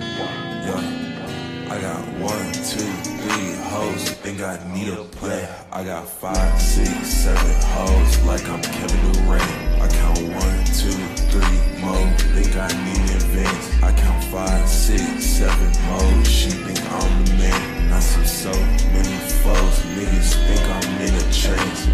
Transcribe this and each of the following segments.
Yeah. I got one, two, three hoes. Think I need a play. I got five, six, seven hoes. Like I'm Kevin Durant. I count one, two, three more. Think I need advance. I count five, six, seven hoes. She think I'm the man. I some so many foes. Niggas think I'm in a trance.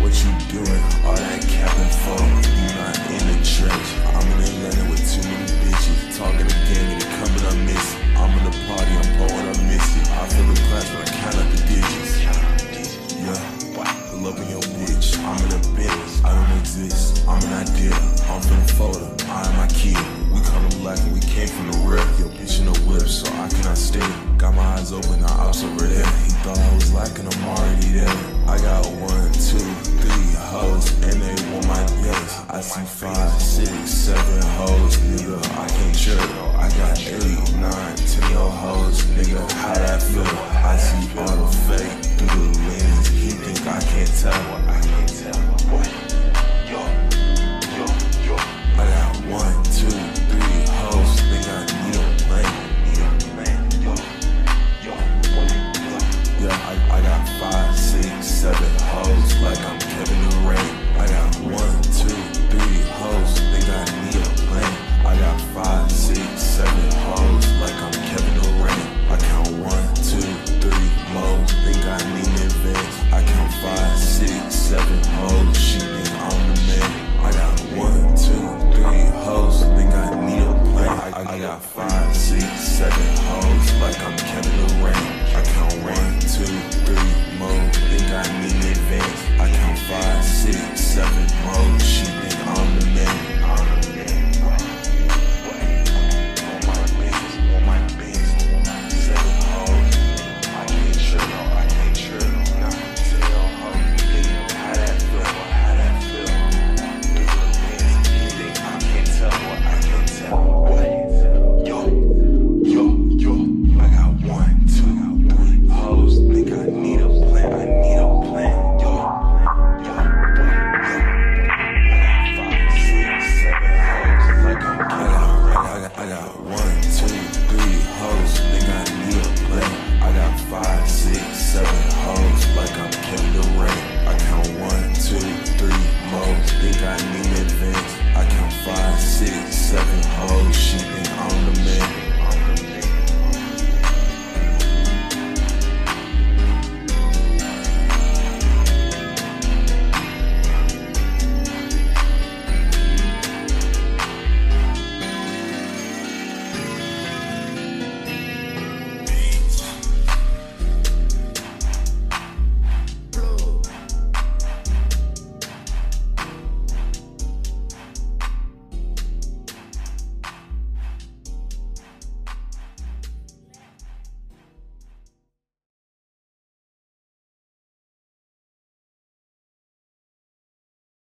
exist. I'm an idea, I'm from the photo, I am IKEA. kid. We come from black and we came from the real. Yo, bitch in the whip, so I cannot stay. Got my eyes open, I ops over there. He thought I was lacking, I'm already there. I got one, two, three hoes, and they want my nuts. I see five, six, seven hoes, nigga. I can't jerk. I got eight, nine, ten yo hoes, nigga. How that feel? I see all God.